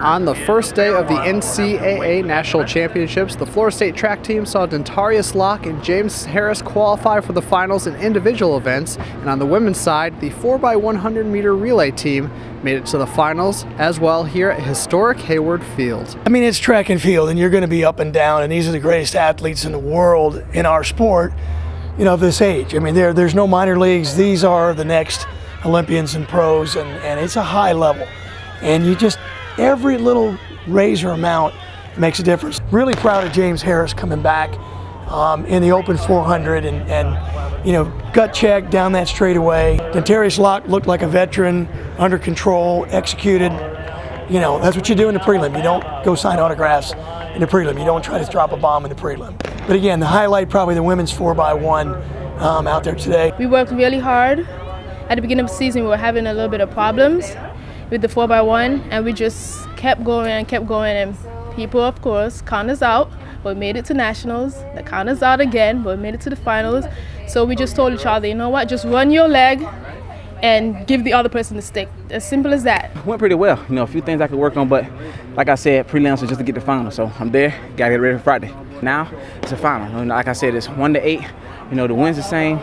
On the first day of the NCAA National Championships, the Florida State track team saw Dentarius Locke and James Harris qualify for the finals in individual events, and on the women's side, the 4x100 meter relay team made it to the finals as well here at historic Hayward Field. I mean, it's track and field, and you're going to be up and down, and these are the greatest athletes in the world in our sport, you know, of this age. I mean, there, there's no minor leagues. These are the next Olympians and pros, and, and it's a high level. And you just, every little razor amount makes a difference. Really proud of James Harris coming back um, in the open 400 and, and, you know, gut check down that straightaway. Dentarius Locke looked like a veteran, under control, executed. You know, that's what you do in the prelim. You don't go sign autographs in the prelim. You don't try to drop a bomb in the prelim. But again, the highlight probably the women's 4x1 um, out there today. We worked really hard. At the beginning of the season, we were having a little bit of problems with the 4x1, and we just kept going and kept going. And people, of course, count us out. We made it to nationals. They count us out again, but we made it to the finals. So we just told each other, you know what, just run your leg and give the other person the stick. As simple as that. Went pretty well. You know, a few things I could work on, but like I said, prelims was just to get the final. So I'm there, gotta get ready for Friday. Now it's a final. Like I said, it's one to eight. You know, the wins the same.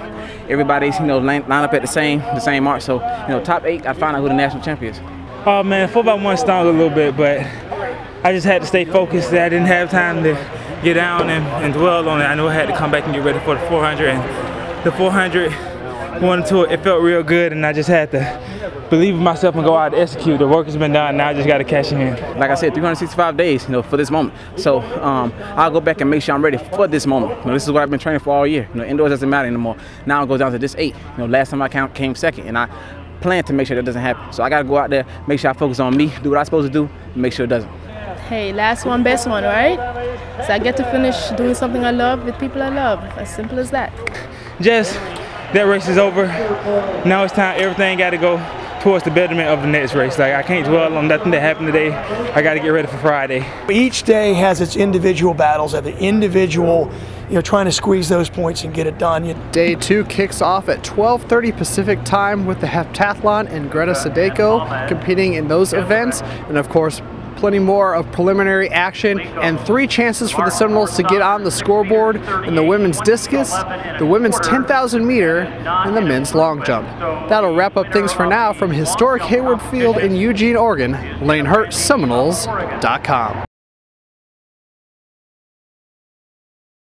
Everybody's, you know, line, line up at the same the same mark. So, you know, top eight, I find out who the national champion is. Oh man, four by one stung a little bit, but I just had to stay focused. I didn't have time to get down and, and dwell on it. I knew I had to come back and get ready for the 400. And the 400, wanted to, it it felt real good, and I just had to believe in myself and go out and execute. The work has been done. Now I just got to cash it in. Like I said, 365 days, you know, for this moment. So um, I'll go back and make sure I'm ready for this moment. You know, this is what I've been training for all year. You know, indoors doesn't matter anymore. Now it goes down to this eight. You know, last time I count, came second, and I plan to make sure that doesn't happen. So I got to go out there, make sure I focus on me, do what I'm supposed to do, and make sure it doesn't. Hey, last one, best one, right? So I get to finish doing something I love with people I love. As simple as that. Just that race is over. Now it's time. Everything got to go towards the betterment of the next race. Like I can't dwell on nothing that happened today. I got to get ready for Friday. Each day has its individual battles, of the individual, you know, trying to squeeze those points and get it done. You Day two kicks off at 12:30 Pacific time with the heptathlon and Greta Sadeko competing in those events, and of course plenty more of preliminary action and three chances for the Seminoles to get on the scoreboard in the women's discus, the women's 10,000 meter, and the men's long jump. That'll wrap up things for now from historic Hayward Field in Eugene, Oregon. Layne.